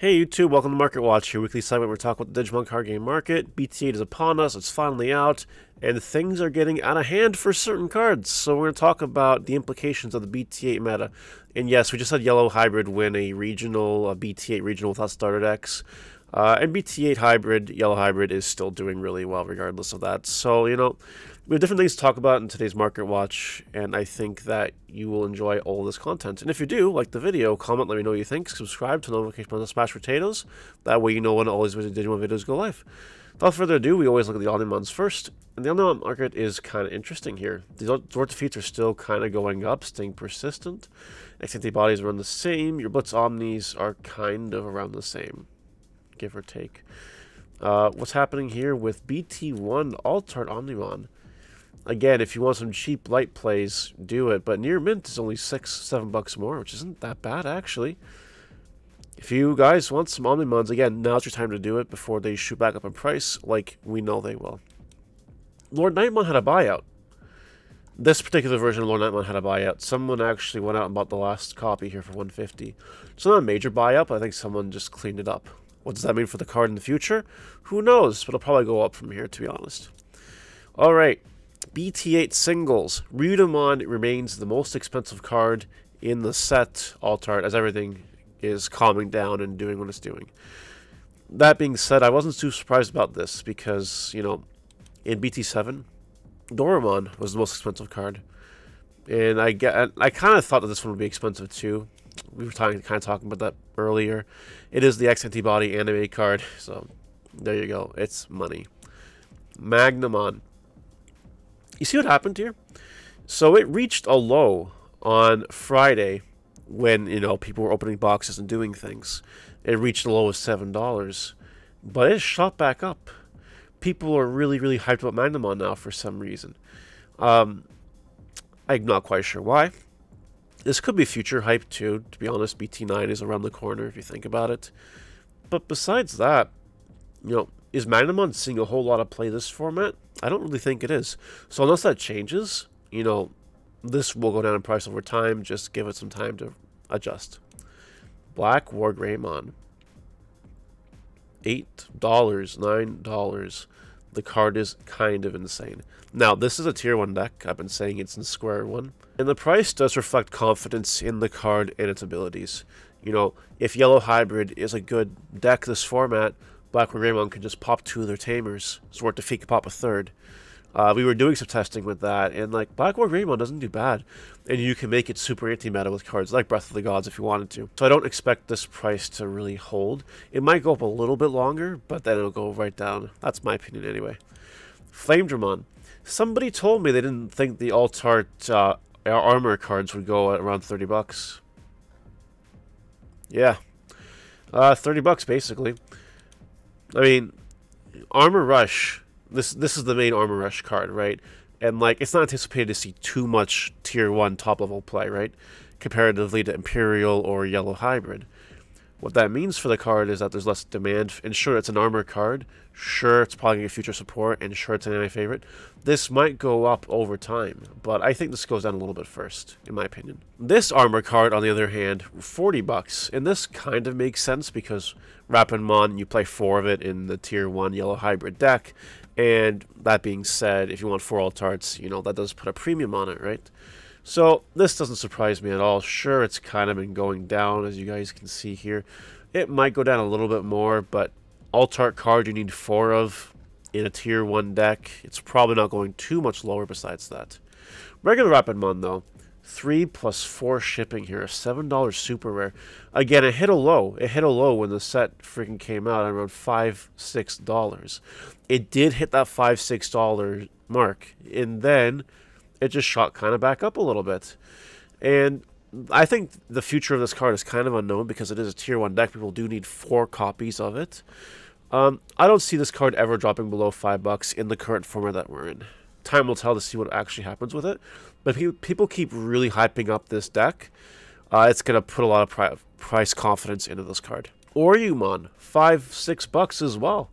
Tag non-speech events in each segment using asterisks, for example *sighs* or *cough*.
Hey YouTube, welcome to Market Watch, your weekly segment where we talk about the Digimon card game market. BT8 is upon us, it's finally out, and things are getting out of hand for certain cards. So we're going to talk about the implications of the BT8 meta. And yes, we just had Yellow Hybrid win a regional, a BT8 regional without starter decks. Uh, and BT8 Hybrid, Yellow Hybrid is still doing really well regardless of that. So, you know, we have different things to talk about in today's Market Watch, and I think that you will enjoy all this content. And if you do, like the video, comment, let me know what you think, subscribe to the notification bell, smash potatoes. That way you know when all these Digimon videos go live. Without further ado, we always look at the Omnimons first. And the Omnimon market is kind of interesting here. The Zwart Defeats are still kind of going up, staying persistent. Antibodies are around the same. Your Blitz Omnis are kind of around the same give or take. Uh, what's happening here with BT1 Altart Omnimon? Again, if you want some cheap light plays, do it. But near mint is only six, seven bucks more, which isn't that bad actually. If you guys want some Omnimons, again, now's your time to do it before they shoot back up in price, like we know they will. LordKnightmon had a buyout. This particular version of LordKnightmon had a buyout. Someone actually went out and bought the last copy here for 150. It's not a major buyout, but I think someone just cleaned it up. What does that mean for the card in the future? Who knows, but it'll probably go up from here, to be honest. Alright, BT8 singles. Ryudamon remains the most expensive card in the set Altart, as everything is calming down and doing what it's doing. That being said, I wasn't too surprised about this, because, you know, in BT7, Dorumon was the most expensive card. And I get, I kind of thought that this one would be expensive too, we were talking, kind of talking about that earlier. It is the X Antibody anime card, so there you go. It's money. Magnamon. You see what happened here? So it reached a low on Friday when, you know, people were opening boxes and doing things. It reached a low of $7. But it shot back up. People are really, really hyped about Magnamon now for some reason. Um, I'm not quite sure why. This could be future hype too, to be honest. BT9 is around the corner if you think about it. But besides that, you know, is Magnamon seeing a whole lot of play this format? I don't really think it is. So unless that changes, you know, this will go down in price over time. Just give it some time to adjust. Black War Greymon. $8, $9. The card is kind of insane. Now, this is a tier 1 deck. I've been saying it's in square 1. And the price does reflect confidence in the card and its abilities. You know, if Yellow Hybrid is a good deck this format, Black War Greymon can just pop two of their Tamers. Zwart Defeat can pop a third. Uh, we were doing some testing with that, and like Black War Greymon doesn't do bad, and you can make it super anti-meta with cards like Breath of the Gods if you wanted to. So I don't expect this price to really hold. It might go up a little bit longer, but then it'll go right down. That's my opinion anyway. Flamedramon. Somebody told me they didn't think the Altart uh, armor cards would go at around 30 bucks. Yeah. Uh, 30 bucks basically. I mean, Armor Rush, this this is the main Armor Rush card, right? And like it's not anticipated to see too much tier 1 top level play, right? Comparatively to Imperial or Yellow Hybrid. What that means for the card is that there's less demand. And sure, it's an armor card. Sure, it's probably going future support. And sure, it's an anti favorite. This might go up over time. But I think this goes down a little bit first, in my opinion. This armor card, on the other hand, 40 bucks. And this kind of makes sense because Rapidmon, you play four of it in the tier 1 yellow hybrid deck. And that being said, if you want four Altarts, you know, that does put a premium on it, right? So this doesn't surprise me at all. Sure, it's kind of been going down, as you guys can see here. It might go down a little bit more, but Altart card you need four of in a tier 1 deck. It's probably not going too much lower besides that. Regular Rapidmon, though. 3 plus 4 shipping here. $7 super rare. Again, it hit a low. It hit a low when the set freaking came out around 5 $6. It did hit that 5 $6 mark. And then it just shot kind of back up a little bit. And I think the future of this card is kind of unknown because it is a tier 1 deck. People do need four copies of it. Um, I don't see this card ever dropping below 5 bucks in the current format that we're in. Time will tell to see what actually happens with it. But people keep really hyping up this deck. Uh, it's going to put a lot of pri price confidence into this card. Ouryumon, 5 6 bucks as well.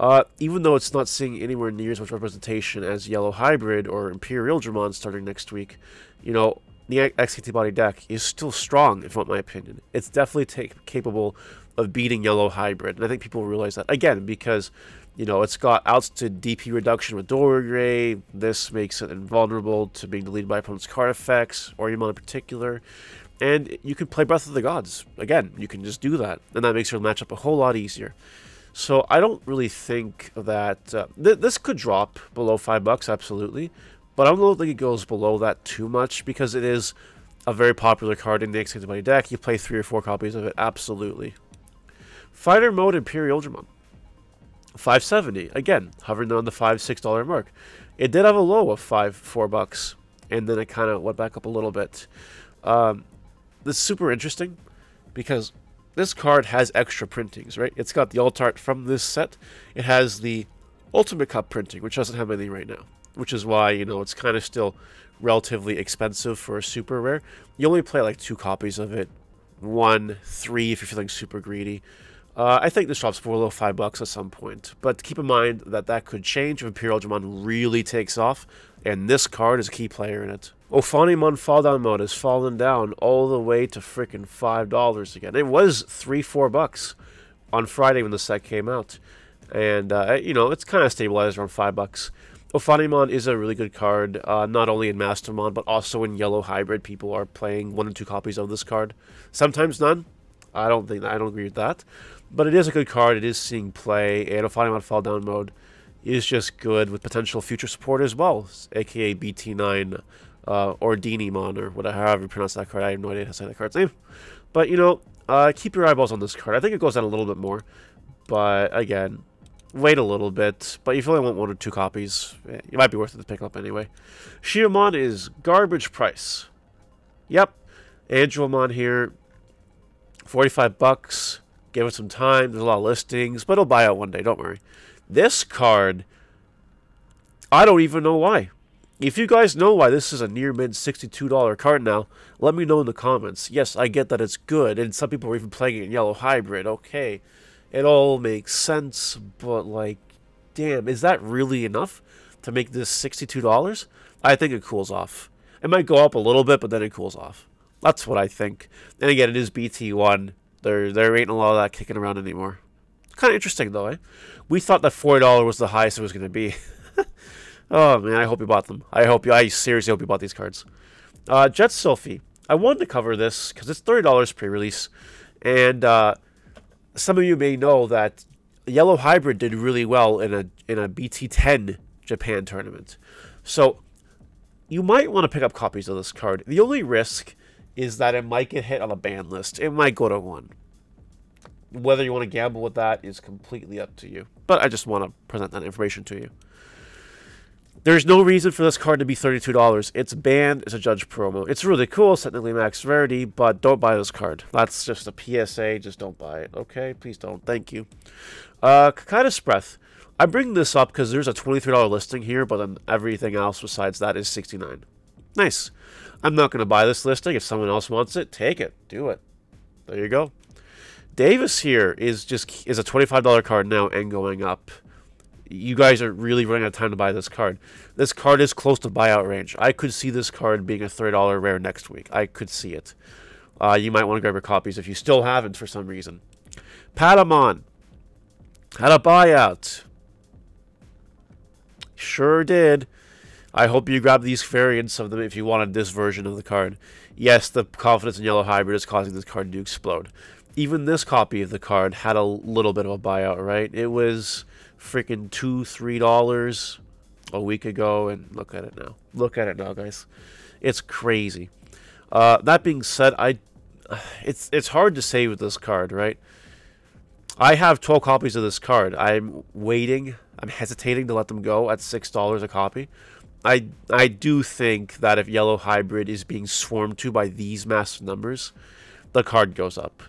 Uh, even though it's not seeing anywhere near as much representation as Yellow Hybrid or Imperialdramon starting next week, you know, the X Antibody deck is still strong, if not my opinion. It's definitely capable of beating Yellow Hybrid, and I think people realize that again because you know it's got outs to DP reduction with Doorway. This makes it invulnerable to being deleted by opponent's card effects, or Ornamon in particular. And you can play Breath of the Gods. Again, you can just do that, and that makes your matchup a whole lot easier. So I don't really think that uh, th this could drop below five bucks, absolutely, but I don't think it goes below that too much because it is a very popular card in the X Antibody deck. You play three or four copies of it, absolutely. Fighter Mode Imperialdramon. 570 again hovering on the five six dollar mark it did have a low of five four bucks and then it kind of went back up a little bit um, this is super interesting because this card has extra printings right it's got the alt art from this set it has the ultimate cup printing which doesn't have any right now which is why you know it's kind of still relatively expensive for a super rare you only play like two copies of it one three if you're feeling super greedy uh, I think this drops below five bucks at some point, but keep in mind that that could change if Imperialdramon really takes off, and this card is a key player in it. Ophanimon Fall Down Mode has fallen down all the way to freaking five dollars again. It was three, four bucks on Friday when the set came out, and uh, you know it's kind of stabilized around five bucks. Ophanimon is a really good card, uh, not only in Mastemon, but also in Yellow Hybrid. People are playing one or two copies of this card. Sometimes none. I don't think I don't agree with that. But it is a good card. It is seeing play, and Ophanimon Fall Down mode is just good with potential future support as well, aka BT9 uh, or Dinimon or whatever, however you pronounce that card. I have no idea how to say that card's name. But, you know, uh, keep your eyeballs on this card. I think it goes down a little bit more. But, again, wait a little bit. But if you only want one or two copies, eh, it might be worth it to pick up anyway. Shiramon is garbage price. Yep. Angelmon here. 45 bucks. Give it some time. There's a lot of listings, but it'll buy out one day. Don't worry. This card, I don't even know why. If you guys know why this is a near mid $62 card now, let me know in the comments. Yes, I get that it's good, and some people are even playing it in yellow hybrid. Okay, it all makes sense, but like, damn, is that really enough to make this $62? I think it cools off. It might go up a little bit, but then it cools off. That's what I think. And again, it is BT1. There, there ain't a lot of that kicking around anymore. It's Kind of interesting though, eh? We thought that $40 was the highest it was going to be. *laughs* oh man, I hope you bought them. I hope you. I seriously hope you bought these cards. Uh, Jet Sylphie. I wanted to cover this because it's thirty dollars pre-release, and uh, some of you may know that Yellow Hybrid did really well in a in a BT10 Japan tournament. So you might want to pick up copies of this card. The only risk is that it might get hit on a ban list. It might go to one. Whether you want to gamble with that is completely up to you. But I just want to present that information to you. There's no reason for this card to be $32. It's banned. It's a judge promo. It's really cool, it's technically max rarity, but don't buy this card. That's just a PSA. Just don't buy it, okay? Please don't. Thank you. Uh, Cocytus Breath. I bring this up because there's a $23 listing here, but then everything else besides that is 69 Nice. I'm not going to buy this listing. If someone else wants it, take it. Do it. There you go. Davis here is just is a $25 card now and going up. You guys are really running out of time to buy this card. This card is close to buyout range. I could see this card being a $30 rare next week. I could see it. Uh, you might want to grab your copies if you still haven't for some reason. Patamon had a buyout. Sure did. I hope you grab these variants of them if you wanted this version of the card. Yes, the confidence in yellow hybrid is causing this card to explode. Even this copy of the card had a little bit of a buyout, right? It was freaking two, three dollars a week ago, and look at it now. Look at it now, guys. It's crazy. Uh, that being said, I *sighs* it's it's hard to say with this card, right? I have 12 copies of this card. I'm waiting. I'm hesitating to let them go at $6 a copy. I I do think that if Yellow Hybrid is being swarmed to by these massive numbers, the card goes up.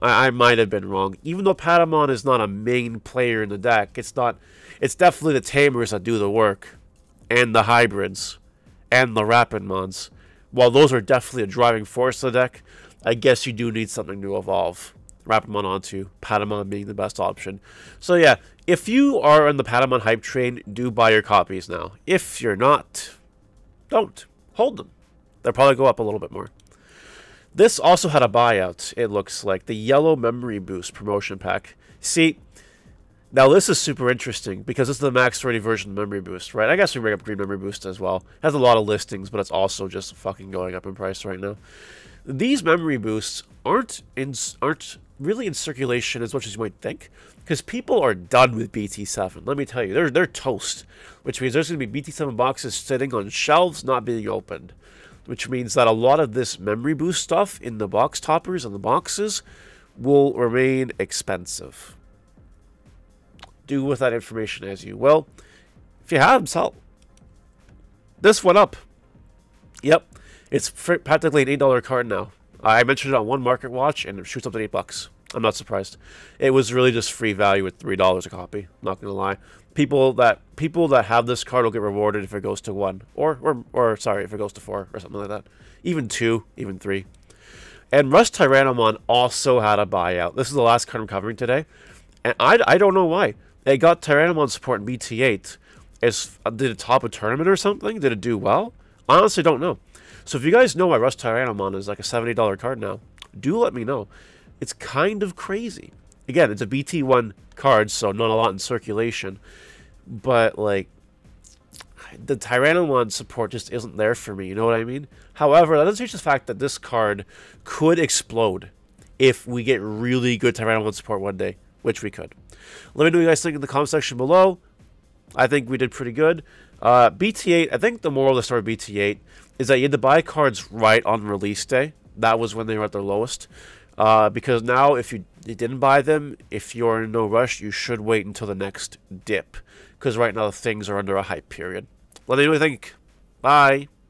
I, I might have been wrong. Even though Patamon is not a main player in the deck, it's not. It's definitely the Tamers that do the work, and the hybrids, and the Rapidmons. While those are definitely a driving force of the deck, I guess you do need something to evolve. Rapidmon onto, Patamon being the best option. So yeah, if you are on the Patamon hype train, do buy your copies now. If you're not, don't. Hold them. They'll probably go up a little bit more. This also had a buyout, it looks like. The Yellow Memory Boost promotion pack. See, now this is super interesting because this is the max ready version of Memory Boost, right? I guess we bring up Green Memory Boost as well. It has a lot of listings, but it's also just fucking going up in price right now. These memory boosts aren't in aren't really in circulation as much as you might think, because people are done with BT7. Let me tell you, they're they're toast, which means there's going to be BT7 boxes sitting on shelves not being opened, which means that a lot of this memory boost stuff in the box toppers and the boxes will remain expensive. Do with that information as you will. If you have them, sell. This went up. Yep, it's practically an $8 card now. I mentioned it on one market watch and it shoots up to 8 bucks. I'm not surprised. It was really just free value at three dollars a copy. Not gonna lie. People that people that have this card will get rewarded if it goes to one, or or or sorry, if it goes to four or something like that. Even two, even three. And Rust Tyrannomon also had a buyout. This is the last card I'm covering today, and I, I don't know why. they got Tyrannomon support in BT8. Is uh, did it top a tournament or something? Did it do well? I honestly don't know. So if you guys know why Rust Tyrannomon is like a $70 card now, do let me know. It's kind of crazy. Again, it's a BT1 card, so not a lot in circulation. But, like, the Tyrannomon support just isn't there for me, you know what I mean? However, that doesn't change the fact that this card could explode if we get really good Tyrannomon support one day, which we could. Let me know what you guys think in the comment section below. I think we did pretty good. Uh, BT8, I think the moral of the story of BT8 is that you had to buy cards right on release day. That was when they were at their lowest. Uh, because now, if you, didn't buy them, if you're in no rush, you should wait until the next dip. Because right now, things are under a hype period. Let me know what you think. Bye.